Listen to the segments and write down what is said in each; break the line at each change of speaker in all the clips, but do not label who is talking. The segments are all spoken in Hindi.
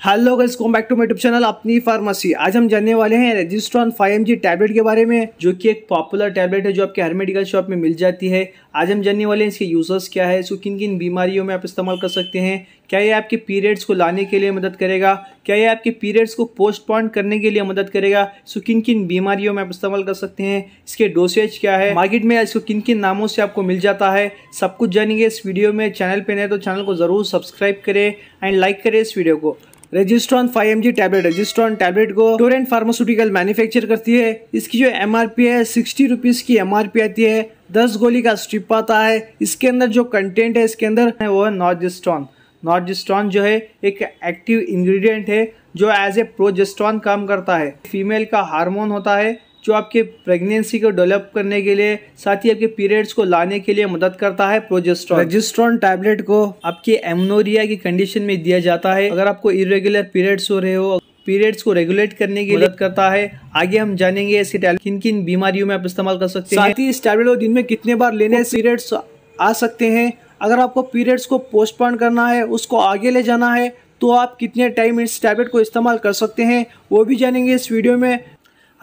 Hello guys come back to my YouTube channel अपनी फार्मेसी आज हम जानने वाले हैं रजिस्ट्रॉन 5mg टैबलेट के बारे में, जो कि एक पॉपुलर टैबलेट है, जो आपके हर मेडिकल शॉप में मिल जाती है। आज हम जानने वाले हैं इसके यूज़र्स क्या है, इसको किन किन बीमारियों में आप इस्तेमाल कर सकते हैं, क्या ये आपके पीरियड्स को लाने के लिए मदद करेगा, क्या ये आपके पीरियड्स को पोस्टपोन करने के लिए मदद करेगा, इसको किन किन बीमारियों में आप इस्तेमाल कर सकते हैं, इसके डोसेज क्या है मार्केट में इसको किन किन नामों से आपको मिल जाता है, सब कुछ जानेंगे इस वीडियो में। चैनल पर नए तो चैनल को ज़रूर सब्सक्राइब करें एंड लाइक करें इस वीडियो को। Registron 5mg tablet Registron tablet को टोरेंट फार्मास्यूटिकल मैन्युफैक्चर करती है। इसकी जो एम आर पी है सिक्सटी रुपीज़ की एम आर पी आती है। दस गोली का स्ट्रिप आता है। इसके अंदर जो कंटेंट है, इसके अंदर है वो है नॉर्जिस्ट्रॉन नॉर्जिस्ट्रॉन जो है, एक एक्टिव इंग्रेडिएंट है, जो एज ए प्रोजेस्ट्रॉन काम करता है। फीमेल का हार्मोन होता है। जो आपके प्रेगनेंसी को डेवलप करने के लिए साथ ही आपके पीरियड्स को लाने के लिए मदद करता है प्रोजेस्ट्रॉन रेजिस्ट्रॉन टैबलेट को आपके एमनोरिया की कंडीशन में दिया जाता है। अगर आपको इरेगुलर पीरियड्स हो रहे हो पीरियड्स को रेगुलेट करने की मदद करता है। आगे हम जानेंगे इसके टैबलेट किन किन बीमारियों में आप इस्तेमाल कर सकते हैं। साथ ही इस टैबलेट को दिन में कितने बार लेने से पीरियड्स आ सकते हैं। अगर आपको पीरियड्स को पोस्टपोन करना है उसको आगे ले जाना है तो आप कितने टाइम इस टैबलेट को इस्तेमाल कर सकते हैं वो भी जानेंगे इस वीडियो में।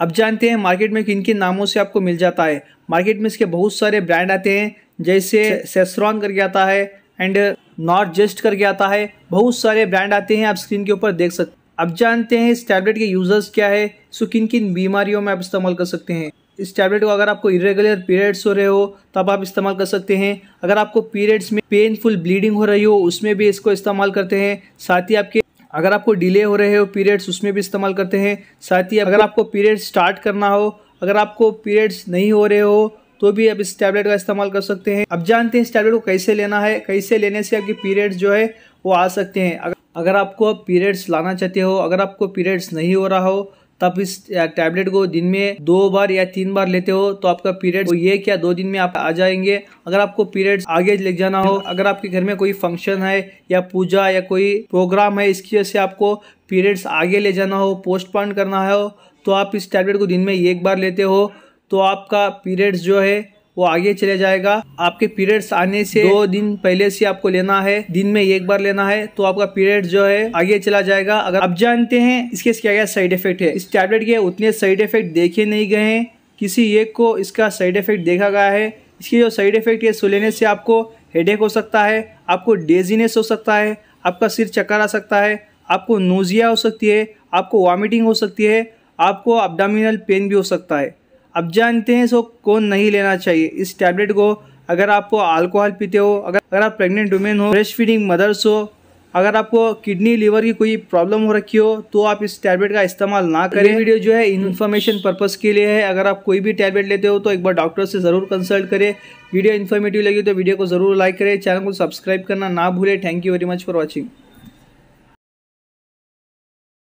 अब जानते हैं मार्केट में किन किन नामों से आपको मिल जाता है। मार्केट में इसके बहुत सारे ब्रांड आते हैं, जैसे सेस्ट्रॉन करके आता है एंड नॉर्थ जेस्ट करके आता है। बहुत सारे ब्रांड आते हैं, आप स्क्रीन के ऊपर देख सकते अब जानते हैं इस टैबलेट के यूज़र्स क्या है, सो किन किन बीमारियों में आप इस्तेमाल कर सकते हैं। इस टैबलेट को अगर आपको इरेगुलर पीरियड्स हो रहे हो, तब आप इस्तेमाल कर सकते हैं। अगर आपको पीरियड्स में पेनफुल ब्लीडिंग हो रही हो, उसमें भी इसको इस्तेमाल करते हैं। साथ ही आपके अगर आपको डिले हो रहे हो पीरियड्स उसमें भी इस्तेमाल करते हैं। साथ ही अगर आपको पीरियड स्टार्ट करना हो, अगर आपको पीरियड्स नहीं हो रहे हो तो भी आप इस टैबलेट का इस्तेमाल कर सकते हैं। अब जानते हैं इस टैबलेट को कैसे लेना है। कैसे लेने से आपके पीरियड्स जो है, वो आ सकते हैं। अगर अगर आपको पीरियड्स लाना चाहते हो, अगर आपको पीरियड्स नहीं हो रहा हो तब इस टैबलेट को दिन में दो बार या तीन बार लेते हो तो आपका पीरियड ये क्या, दो दिन में आप आ जाएँगे। अगर आपको पीरियड्स आगे ले जाना हो, अगर आपके घर में कोई फ़ंक्शन है, या पूजा, या कोई प्रोग्राम है, इसकी वजह से आपको पीरियड्स आगे ले जाना हो पोस्टपोन करना हो तो आप इस टैबलेट को दिन में एक बार लेते हो तो आपका पीरियड्स जो है वो आगे चले जाएगा। आपके पीरियड्स आने से दो दिन पहले से आपको लेना है, दिन में एक बार लेना है तो आपका पीरियड जो है आगे चला जाएगा। अगर आप जानते हैं इसके क्या क्या साइड इफ़ेक्ट है, इस टैबलेट के उतने साइड इफ़ेक्ट देखे नहीं गए हैं। किसी एक को इसका साइड इफ़ेक्ट देखा गया है। इसके जो साइड इफ़ेक्ट है, सो लेने से आपको हेडेक हो सकता है, आपको डेजीनेस हो सकता है, आपका सिर चक्कर आ सकता है, आपको नोजिया हो सकती है, आपको वॉमिटिंग हो सकती है, आपको अपडामिनल पेन भी हो सकता है। अब जानते हैं सो कौन नहीं लेना चाहिए। इस टैबलेट को अगर आपको अल्कोहल पीते हो, अगर अगर आप प्रेग्नेंट वुमेन हो ब्रेस्ट फीडिंग मदर्स हो, अगर आपको किडनी लीवर की कोई प्रॉब्लम हो रखी हो तो आप इस टैबलेट का इस्तेमाल ना करें। वीडियो जो है इन्फॉर्मेशन पर्पस के लिए है। अगर आप कोई भी टैबलेट लेते हो तो एक बार डॉक्टर से ज़रूर कंसल्ट करें। वीडियो इन्फॉर्मेटिव लगी तो वीडियो को ज़रूर लाइक करें। चैनल को सब्सक्राइब करना ना भूलें। Thank you very much for watching